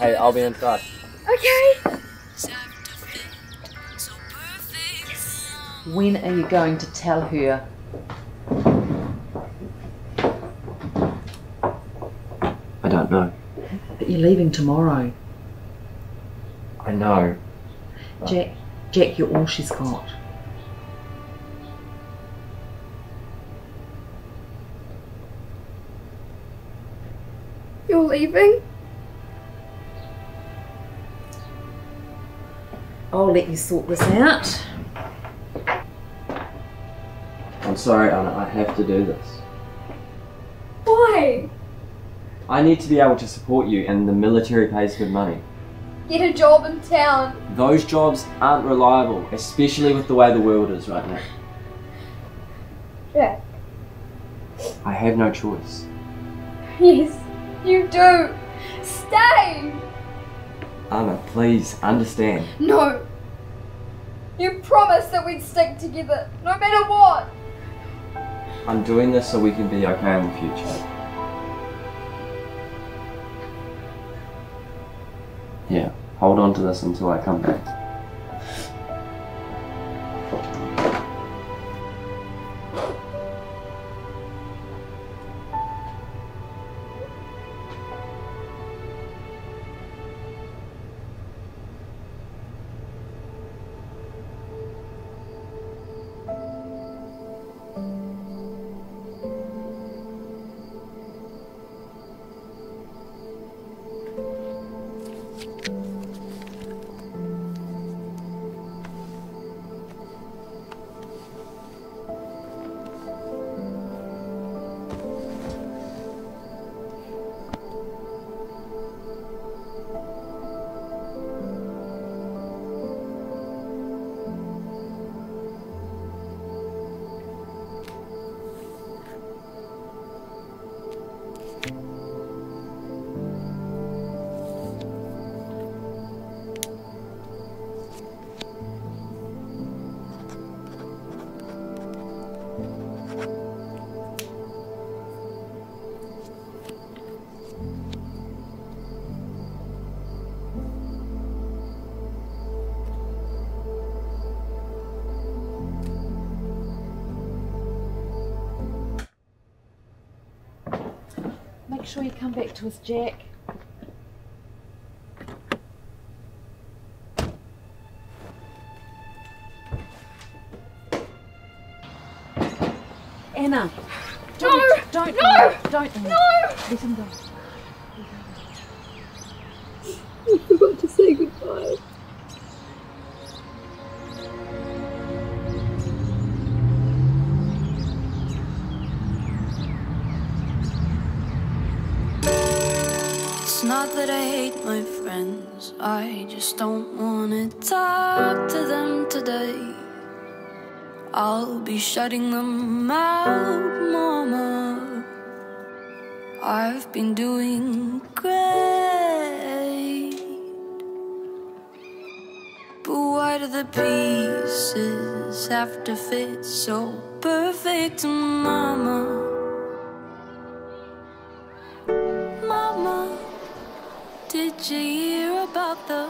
Hey, I'll be in touch. Okay. When are you going to tell her? I don't know. But you're leaving tomorrow. I know. Jack, Jack, you're all she's got. You're leaving? I'll let you sort this out. I'm sorry, Anna. I have to do this. Why? I need to be able to support you, and the military pays good money. Get a job in town. Those jobs aren't reliable, especially with the way the world is right now. Jack. I have no choice. Yes, you do. Stay. Anna, please understand. No. You promised that we'd stick together, no matter what. I'm doing this so we can be okay in the future. Yeah, hold on to this until I come back. Sure you come back to us, Jack. Anna. Don't, No, Don't. no, Don't. Anna. No. Let him go. I forgot to say goodbye. It's not that I hate my friends, I just don't wanna talk to them today. I'll be shutting them out, Mama. I've been doing great. But why do the pieces have to fit so perfect, Mama? Did you hear about the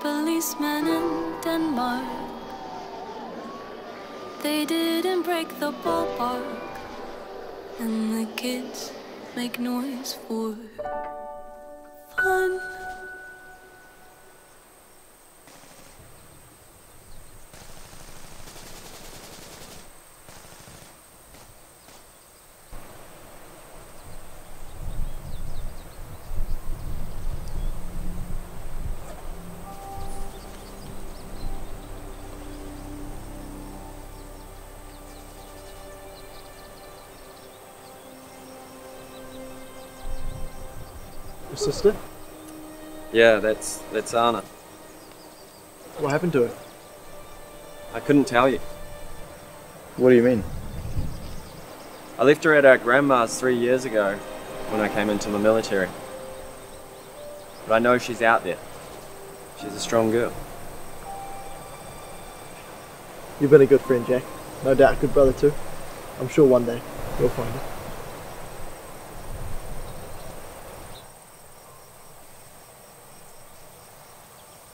policeman in Denmark? They didn't break the ballpark, and the kids make noise for fun. Your sister? Yeah, that's that's Anna. What happened to her? I couldn't tell you. What do you mean? I left her at our grandma's three years ago when I came into the military. But I know she's out there. She's a strong girl. You've been a good friend, Jack. No doubt, good brother too. I'm sure one day you'll find her.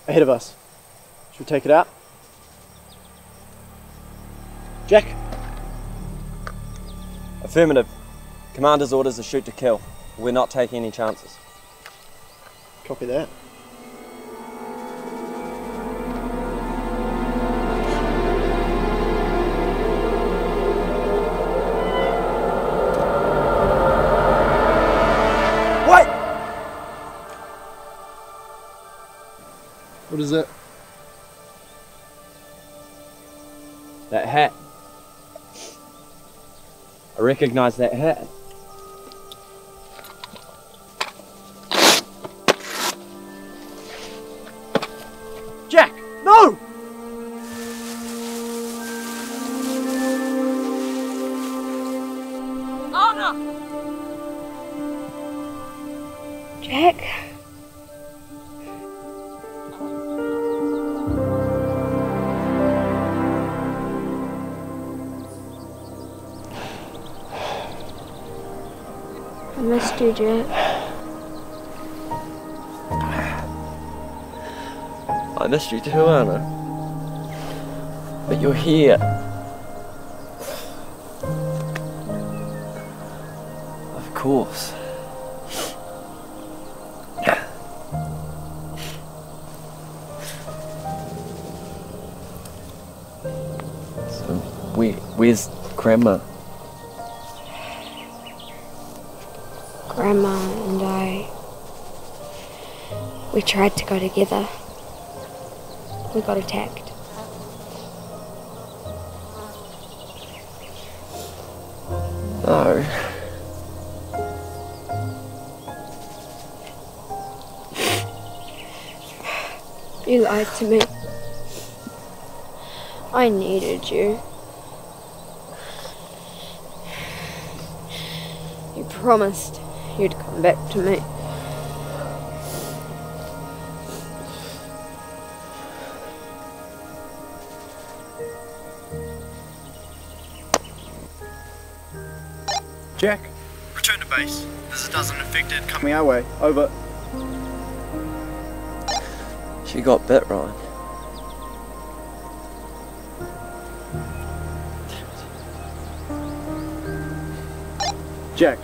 Ahead of us. Should we take it out? Jack, Affirmative. Commander's orders are shoot to kill. We're not taking any chances. copy that. I recognize that hat. Jack, no! Anna! Jack? I missed you, I missed you too, Anna. But you're here. Of course. So, where, where's Grandma? Grandma and I. We tried to go together. We got attacked. No. You lied to me. I needed you. You promised you'd come back to me. Jack, return to base. There's a dozen infected coming our way. Over. She got bit, Ryan. Jack,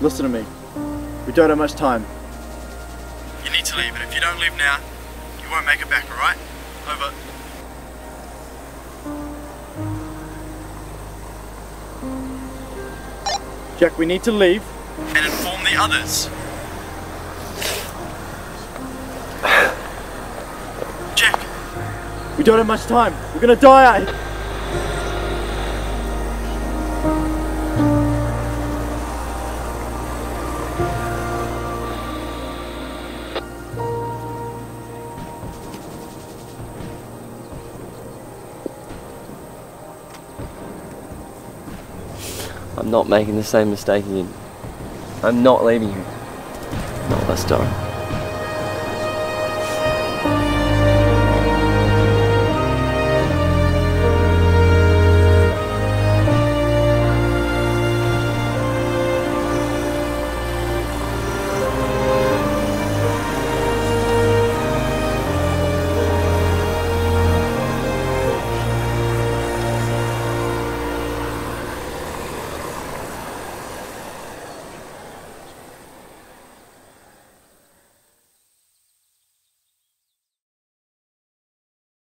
listen to me. We don't have much time. You need to leave, and if you don't leave now, you won't make it back, alright? Over. Jack, we need to leave and inform the others. Jack, we don't have much time. We're gonna die out here. I'm not making the same mistake again. I'm not leaving you. Not this time.